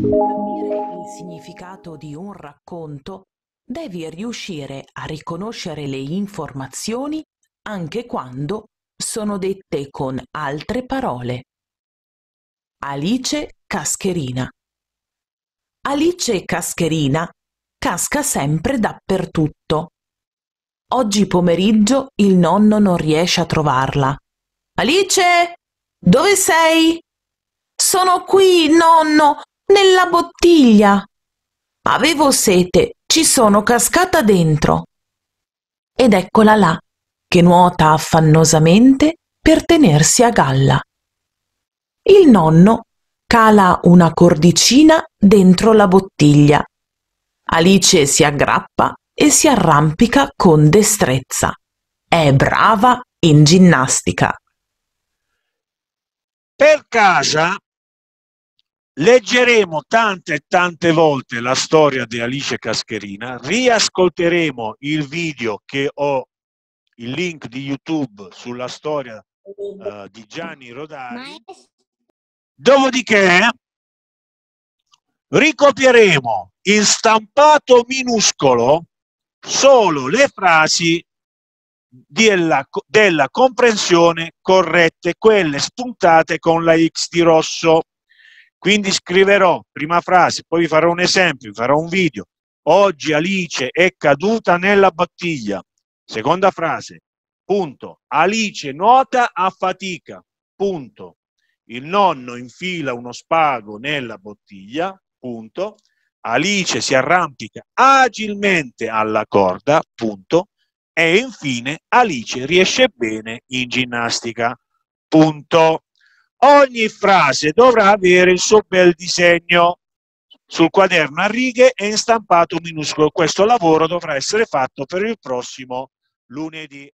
capire il significato di un racconto, devi riuscire a riconoscere le informazioni anche quando sono dette con altre parole. Alice Cascherina Alice Cascherina casca sempre dappertutto. Oggi pomeriggio il nonno non riesce a trovarla. Alice, dove sei? Sono qui, nonno, nella bottiglia. Avevo sete, ci sono cascata dentro. Ed eccola là, che nuota affannosamente per tenersi a galla. Il nonno cala una cordicina dentro la bottiglia. Alice si aggrappa e si arrampica con destrezza. È brava in ginnastica. Per casa leggeremo tante e tante volte la storia di Alice Cascherina, riascolteremo il video che ho il link di YouTube sulla storia uh, di Gianni Rodari. Dopodiché ricopieremo in stampato minuscolo solo le frasi della, della comprensione corrette, quelle spuntate con la X di rosso. Quindi scriverò prima frase, poi vi farò un esempio, vi farò un video. Oggi Alice è caduta nella bottiglia. Seconda frase, punto. Alice nuota a fatica, punto. Il nonno infila uno spago nella bottiglia, punto. Alice si arrampica agilmente alla corda, punto. E infine Alice riesce bene in ginnastica, punto. Ogni frase dovrà avere il suo bel disegno sul quaderno a righe e in stampato minuscolo. Questo lavoro dovrà essere fatto per il prossimo lunedì.